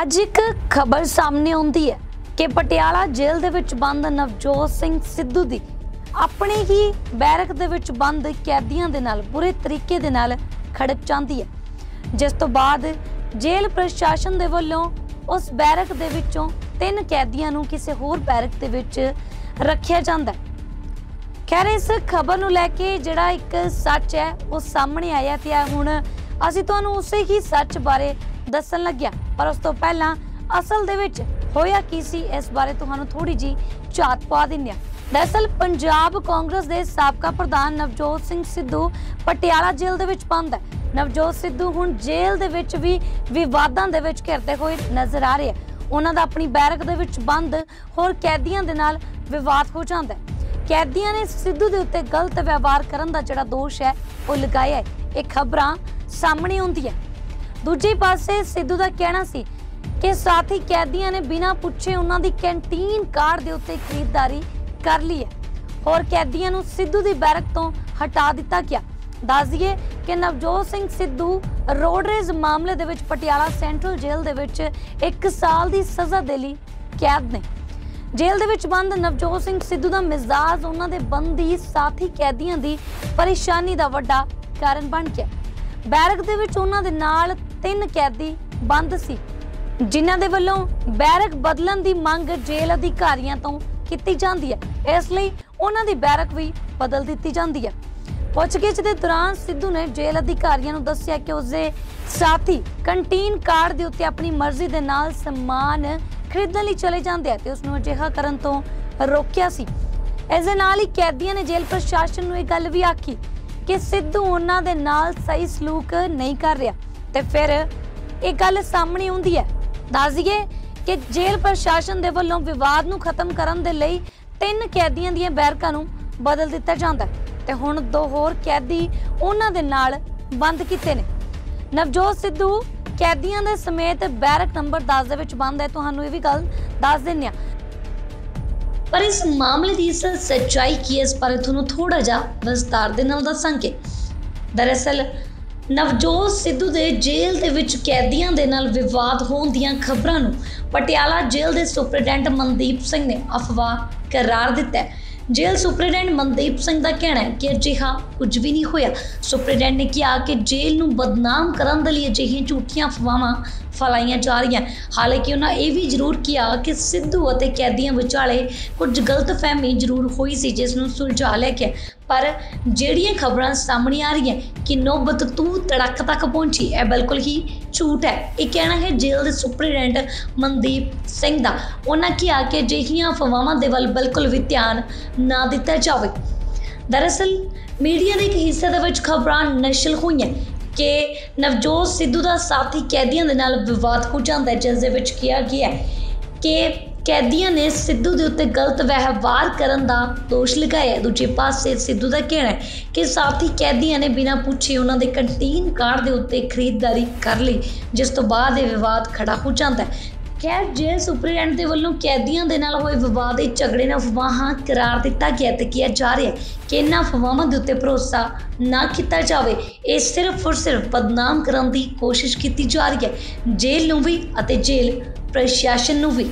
ਅੱਜ ਇੱਕ ਖਬਰ ਸਾਹਮਣੇ ਆਉਂਦੀ ਹੈ ਕਿ ਪਟਿਆਲਾ ਜੇਲ੍ਹ ਦੇ ਵਿੱਚ ਬੰਦ ਨਵਜੋਤ ਸਿੰਘ ਸਿੱਧੂ ਦੀ ਆਪਣੇ ਹੀ ਬੈਰਕ ਦੇ ਵਿੱਚ ਬੰਦ ਕੈਦੀਆਂ ਦੇ ਨਾਲ, ਬੁਰੇ ਤਰੀਕੇ ਦੇ ਨਾਲ ਖੜਕ ਜਾਂਦੀ ਹੈ। ਜਿਸ ਤੋਂ ਬਾਅਦ ਜੇਲ੍ਹ ਪ੍ਰਸ਼ਾਸਨ ਦੇ ਵੱਲੋਂ ਉਸ ਬੈਰਕ ਦੇ ਵਿੱਚੋਂ ਤਿੰਨ ਕੈਦੀਆਂ ਨੂੰ ਕਿਸੇ ਹੋਰ ਬੈਰਕ ਦੇ ਵਿੱਚ ਰੱਖਿਆ ਜਾਂਦਾ ਹੈ। ਖੈਰ, ਇਸ ਖਬਰ ਨੂੰ ਲੈ ਕੇ ਜਿਹੜਾ ਇੱਕ ਸੱਚ ਹੈ, ਉਹ ਸਾਹਮਣੇ ਆਇਆ ਤੇ ਹੁਣ ਅਸੀਂ ਤੁਹਾਨੂੰ ਉਸੇ ਹੀ ਸੱਚ ਬਾਰੇ ਦੱਸਣ ਲੱਗਿਆ। ਪਰ ਉਸ ਤੋਂ ਪਹਿਲਾਂ ਅਸਲ ਦੇ ਵਿੱਚ ਹੋਇਆ ਕੀ ਸੀ, ਇਸ ਬਾਰੇ ਤੁਹਾਨੂੰ ਥੋੜੀ ਜੀ ਝਾਤ ਪਾ ਦਿੰਦੇ ਹਾਂ। ਦਰਅਸਲ ਪੰਜਾਬ ਕਾਂਗਰਸ ਦੇ ਸਾਬਕਾ ਪ੍ਰਧਾਨ ਨਵਜੋਤ ਸਿੰਘ ਸਿੱਧੂ ਪਟਿਆਲਾ ਜੇਲ੍ਹ ਦੇ ਵਿੱਚ ਬੰਦ ਹੈ। ਨਵਜੋਤ ਸਿੱਧੂ ਹੁਣ ਜੇਲ੍ਹ ਦੇ ਵਿੱਚ ਵੀ ਵਿਵਾਦਾਂ ਦੇ ਵਿੱਚ ਘਿਰਦੇ ਹੋਏ ਨਜ਼ਰ ਆ ਰਹੇ ਹੈ। ਉਹਨਾਂ ਦਾ ਆਪਣੀ ਬੈਰਕ ਦੇ ਵਿੱਚ ਬੰਦ, ਹੋਰ ਕੈਦੀਆਂ ਦੇ ਨਾਲ ਵਿਵਾਦ ਹੋ ਜਾਂਦਾ ਹੈ। ਕੈਦੀਆਂ ਨੇ ਸਿੱਧੂ ਦੇ ਉੱਤੇ ਗਲਤ ਵਿਵਹਾਰ ਕਰਨ ਦਾ ਜਿਹੜਾ ਦੋਸ਼ ਹੈ, ਉਹ ਲਗਾਇਆ ਹੈ। ਇਹ ਖਬਰਾਂ ਸਾਹਮਣੇ ਆਉਂਦੀ ਹੈ। ਦੂਜੇ ਪਾਸੇ ਸਿੱਧੂ ਦਾ ਕਹਿਣਾ ਸੀ ਕਿ ਸਾਥੀ ਕੈਦੀਆਂ ਨੇ ਬਿਨਾਂ ਪੁੱਛੇ ਉਹਨਾਂ ਦੀ ਕੈਂਟੀਨ ਕਾਰ ਦੇ ਉੱਤੇ ਖਰੀਦਦਾਰੀ ਕਰ ਲਈ ਹੈ। ਹੋਰ ਕੈਦੀਆਂ ਨੂੰ ਸਿੱਧੂ ਦੀ ਬੈਰਕ ਤੋਂ ਹਟਾ ਦਿੱਤਾ ਗਿਆ। ਦੱਸ ਦਈਏ ਕਿ ਨਵਜੋਤ ਸਿੰਘ ਸਿੱਧੂ ਰੋਡਰੇਜ਼ ਮਾਮਲੇ ਦੇ ਵਿੱਚ ਪਟਿਆਲਾ ਸੈਂਟਰਲ ਜੇਲ੍ਹ ਦੇ ਵਿੱਚ 1 ਸਾਲ ਦੀ ਸਜ਼ਾ ਦੇ ਲਈ ਕੈਦ ਨੇ। ਜੇਲ੍ਹ ਦੇ ਵਿੱਚ ਬੰਦ ਨਵਜੋਤ ਸਿੰਘ ਸਿੱਧੂ ਦਾ ਮਿਜ਼ਾਜ ਉਹਨਾਂ ਦੇ ਬੰਦੀ ਸਾਥੀ ਕੈਦੀਆਂ ਦੀ ਪਰੇਸ਼ਾਨੀ ਦਾ ਵੱਡਾ ਕਾਰਨ ਬਣ ਗਿਆ। ਬੈਰਕ ਦੇ ਵਿੱਚ ਉਹਨਾਂ ਦੇ ਨਾਲ ਤਿੰਨ ਕੈਦੀ ਬੰਦ ਸੀ, ਜਿਨ੍ਹਾਂ ਦੇ ਵੱਲੋਂ ਬੈਰਕ ਬਦਲਣ ਦੀ ਮੰਗ ਜੇਲ੍ਹ ਅਧਿਕਾਰੀਆਂ ਤੋਂ ਕੀਤੀ ਜਾਂਦੀ ਹੈ। ਇਸ ਲਈ ਉਹਨਾਂ ਦੀ ਬੈਰਕ ਵੀ ਬਦਲ ਦਿੱਤੀ ਜਾਂਦੀ ਹੈ। ਪੁੱਛਗਿੱਛ ਦੇ ਦੌਰਾਨ ਸਿੱਧੂ ਨੇ ਜੇਲ੍ਹ ਅਧਿਕਾਰੀਆਂ ਨੂੰ ਦੱਸਿਆ ਕਿ ਉਸਦੇ ਸਾਥੀ ਕੰਟੀਨ ਕਾਰਡ ਦੇ ਉੱਤੇ ਆਪਣੀ ਮਰਜ਼ੀ ਦੇ ਨਾਲ ਸਮਾਨ ਖਰੀਦਣ ਲਈ ਚਲੇ ਜਾਂਦੇ ਆ ਤੇ ਉਸ ਨੂੰ ਅਜਿਹਾ ਕਰਨ ਤੋਂ ਰੋਕਿਆ ਸੀ। ਇਸ ਦੇ ਨਾਲ ਹੀ ਕੈਦੀਆਂ ਨੇ ਜੇਲ੍ਹ ਪ੍ਰਸ਼ਾਸਨ ਨੂੰ ਇਹ ਗੱਲ ਵੀ ਆਖੀ ਕਿ ਸਿੱਧੂ ਉਹਨਾਂ ਦੇ ਨਾਲ ਸਹੀ ਸਲੂਕ ਨਹੀਂ ਕਰ ਰਿਹਾ। ਤੇ ਫਿਰ ਇਹ ਗੱਲ ਸਾਹਮਣੇ ਆਉਂਦੀ ਹੈ। ਦੱਸ ਦਈਏ ਕਿ ਜੇਲ੍ਹ ਪ੍ਰਸ਼ਾਸਨ ਦੇ ਵੱਲੋਂ ਵਿਵਾਦ ਨੂੰ ਖਤਮ ਕਰਨ ਦੇ ਲਈ ਤਿੰਨ ਕੈਦੀਆਂ ਦੀਆਂ ਬੈਰਕਾਂ ਨੂੰ ਬਦਲ ਦਿੱਤਾ ਜਾਂਦਾ ਤੇ ਹੁਣ ਦੋ ਹੋਰ ਕੈਦੀ ਉਹਨਾਂ ਦੇ ਨਾਲ ਬੰਦ ਕੀਤੇ ਨੇ। ਨਵਜੋਤ ਸਿੱਧੂ ਕੈਦੀਆਂ ਦੇ ਸਮੇਤ ਬੈਰਕ ਨੰਬਰ 10 ਦੇ ਵਿੱਚ ਬੰਦ ਹੈ। ਤੁਹਾਨੂੰ ਇਹ ਵੀ ਗੱਲ ਦੱਸ ਦਿੰਨੇ ਆ ਪਰ ਇਸ ਮਾਮਲੇ ਦੀ ਅਸਲ ਸੱਚਾਈ ਕੀ ਹੈ ਇਸ ਬਾਰੇ ਤੁਹਾਨੂੰ ਥੋੜਾ ਜਿਹਾ ਵਿਸਤਾਰ ਦੇ ਨਾਲ ਦੱਸਾਂਗੇ। ਦਰਅਸਲ, ਨਵਜੋਤ ਸਿੱਧੂ ਦੇ ਜੇਲ੍ਹ ਦੇ ਵਿੱਚ ਕੈਦੀਆਂ ਦੇ ਨਾਲ ਵਿਵਾਦ ਹੋਣ ਦੀਆਂ ਖਬਰਾਂ ਨੂੰ ਪਟਿਆਲਾ ਜੇਲ੍ਹ ਦੇ ਸੁਪਰਡੈਂਟ ਮਨਦੀਪ ਸਿੰਘ ਨੇ ਅਫਵਾਹ ਕਰਾਰ ਦਿੱਤਾ ਹੈ। ਜੇਲ੍ਹ ਸੁਪਰਡੈਂਟ ਮਨਦੀਪ ਸਿੰਘ ਦਾ ਕਹਿਣਾ ਹੈ ਕਿ ਅਜਿਹਾ ਕੁਝ ਵੀ ਨਹੀਂ ਹੋਇਆ। ਸੁਪਰਡੈਂਟ ਨੇ ਕਿਹਾ ਕਿ ਜੇਲ੍ਹ ਨੂੰ ਬਦਨਾਮ ਕਰਨ ਦੇ ਲਈ ਅਜਿਹੀਆਂ ਝੂਠੀਆਂ ਅਫਵਾਹਾਂ ਫੈਲਾਈਆਂ ਜਾ ਰਹੀਆਂ ਹਾਲਾਂਕਿ ਉਹਨਾਂ ਇਹ ਵੀ ਜ਼ਰੂਰ ਕਿਹਾ ਕਿ ਸਿੱਧੂ ਅਤੇ ਕੈਦੀਆਂ ਵਿਚਾਲੇ ਕੁਝ ਗਲਤਫਹਿਮੀ ਜ਼ਰੂਰ ਹੋਈ ਸੀ, ਜਿਸ ਨੂੰ ਸੁਲਝਾ ਲਿਆ ਗਿਆ। ਪਰ ਜਿਹੜੀਆਂ ਖਬਰਾਂ ਸਾਹਮਣੇ ਆ ਰਹੀਆਂ ਕਿ ਨੌਬਤ ਤੂੰ ਤੜਕ ਤੱਕ ਪਹੁੰਚੀ, ਇਹ ਬਿਲਕੁਲ ਹੀ ਝੂਠ ਹੈ। ਇਹ ਕਹਿਣਾ ਹੈ ਜੇਲ੍ਹ ਦੇ ਸੁਪਰਡੈਂਟ ਮਨਦੀਪ ਸਿੰਘ ਦਾ। ਉਹਨਾਂ ਕਿਹਾ ਕਿ ਅਜਿਹੀਆਂ ਅਫਵਾਹਾਂ ਦੇ ਵੱਲ ਬਿਲਕੁਲ ਵੀ ਧਿਆਨ ਨਾ ਦਿੱਤਾ ਜਾਵੇ। ਦਰਅਸਲ, ਮੀਡੀਆ ਦੇ ਇੱਕ ਹਿੱਸੇ ਦੇ ਵਿੱਚ ਖਬਰਾਂ ਨਸ਼ਲ ਹੋਈਆਂ ਕਿ ਨਵਜੋਤ ਸਿੱਧੂ ਦਾ ਸਾਥੀ ਕੈਦੀਆਂ ਦੇ ਨਾਲ ਵਿਵਾਦ ਹੋ ਜਾਂਦਾ ਹੈ, ਜਿਸ ਦੇ ਵਿੱਚ ਕਿਹਾ ਗਿਆ ਕਿ ਕੈਦੀਆਂ ਨੇ ਸਿੱਧੂ ਦੇ ਉੱਤੇ ਗਲਤ ਵਿਵਹਾਰ ਕਰਨ ਦਾ ਦੋਸ਼ ਲਗਾਇਆ ਦੂਜੇ ਪਾਸੇ, ਸਿੱਧੂ ਦਾ ਕਹਿਣਾ ਹੈ ਕਿ ਸਾਥੀ ਕੈਦੀਆਂ ਨੇ ਬਿਨਾਂ ਪੁੱਛੇ ਉਹਨਾਂ ਦੇ ਕੰਟੀਨ ਕਾਰਡ ਦੇ ਉੱਤੇ ਖਰੀਦਦਾਰੀ ਕਰ ਲਈ, ਜਿਸ ਤੋਂ ਬਾਅਦ ਇਹ ਵਿਵਾਦ ਖੜਾ ਹੋ ਜਾਂਦਾ ਹੈ। ਖੈਰ ਜੇਲ੍ਹ ਸੁਪਰਡੈਂਟ ਦੇ ਵੱਲੋਂ ਕੈਦੀਆਂ ਦੇ ਨਾਲ ਹੋਏ ਵਿਵਾਦ ਦੇ ਝਗੜੇ ਨੂੰ ਅਫਵਾਹਾਂ ਕਰਾਰ ਦਿੱਤਾ ਗਿਆ ਤੇ ਕਿਹਾ ਜਾ ਰਿਹਾ ਕਿ ਇਹਨਾਂ ਅਫਵਾਹਾਂ ਦੇ ਉੱਤੇ ਭਰੋਸਾ ਨਾ ਕੀਤਾ ਜਾਵੇ, ਇਹ ਸਿਰਫ ਔਰ ਸਿਰਫ ਬਦਨਾਮ ਕਰਨ ਦੀ ਕੋਸ਼ਿਸ਼ ਕੀਤੀ ਜਾ ਰਹੀ ਹੈ। ਜੇਲ੍ਹ ਨੂੰ ਵੀ ਅਤੇ ਜੇਲ੍ਹ ਪ੍ਰਸ਼ਾਸਨ ਨੂੰ ਵੀ।